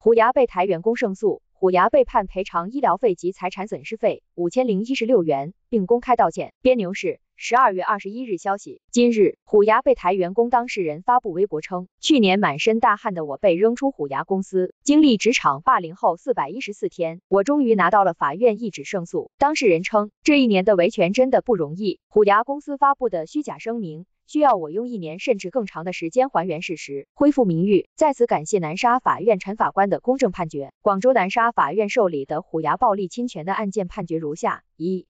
虎牙被台员工胜诉，虎牙被判赔偿医疗费及财产损失费五千零一十六元，并公开道歉。边牛市。十二月二十一日消息，今日虎牙被台员工当事人发布微博称，去年满身大汗的我被扔出虎牙公司，经历职场霸凌后四百一十四天，我终于拿到了法院一纸胜诉。当事人称，这一年的维权真的不容易，虎牙公司发布的虚假声明，需要我用一年甚至更长的时间还原事实，恢复名誉。在此感谢南沙法院陈法官的公正判决。广州南沙法院受理的虎牙暴力侵权的案件判决如下：一。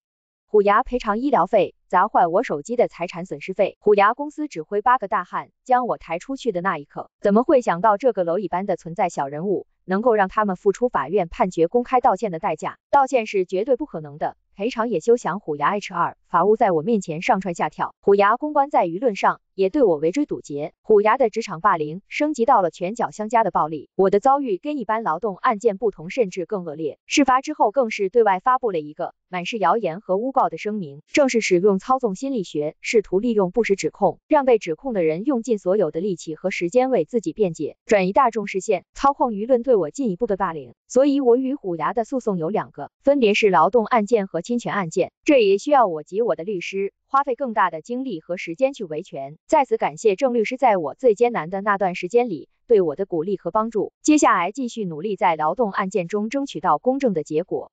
虎牙赔偿医疗费，砸坏我手机的财产损失费。虎牙公司指挥八个大汉将我抬出去的那一刻，怎么会想到这个蝼蚁般的存在小人物，能够让他们付出法院判决公开道歉的代价？道歉是绝对不可能的。赔偿也休想！虎牙 H 二法务在我面前上蹿下跳，虎牙公关在舆论上也对我围追堵截，虎牙的职场霸凌升级到了拳脚相加的暴力。我的遭遇跟一般劳动案件不同，甚至更恶劣。事发之后，更是对外发布了一个满是谣言和诬告的声明，正是使用操纵心理学，试图利用不实指控，让被指控的人用尽所有的力气和时间为自己辩解，转移大众视线，操控舆论对我进一步的霸凌。所以，我与虎牙的诉讼有两个，分别是劳动案件和侵权案件。这也需要我及我的律师花费更大的精力和时间去维权。在此感谢郑律师在我最艰难的那段时间里对我的鼓励和帮助。接下来继续努力在劳动案件中争取到公正的结果。